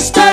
Mr.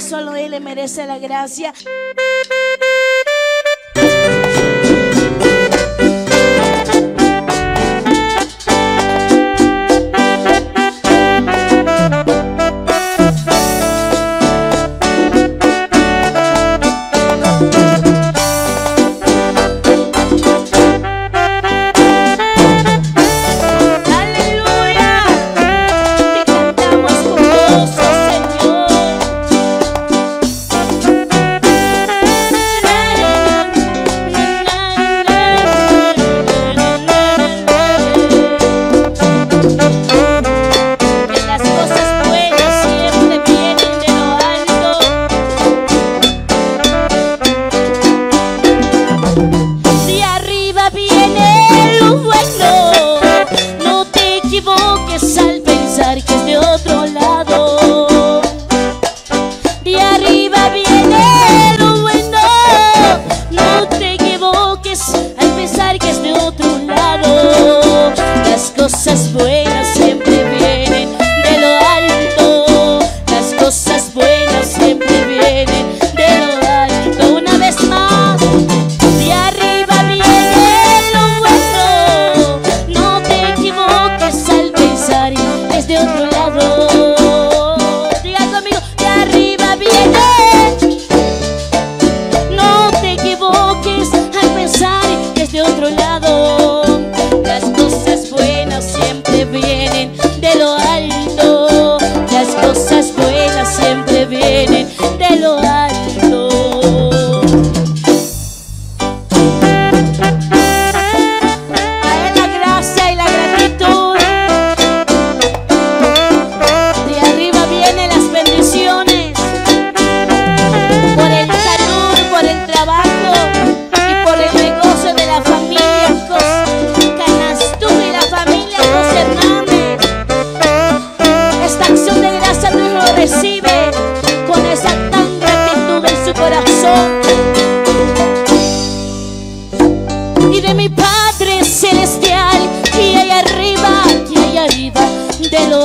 solo Él merece la gracia.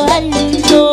anh rồi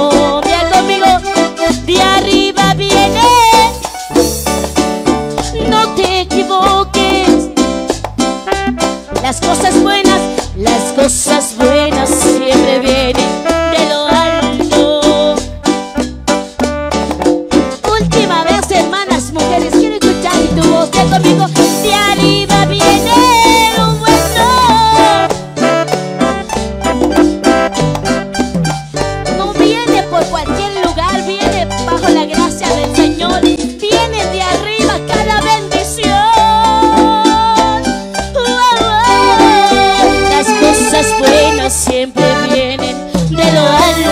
conmigo, de arriba viene un vuestro. No viene por cualquier lugar, viene bajo la gracia del Señor. Viene de arriba cada bendición. Las cosas buenas siempre vienen de lo alto.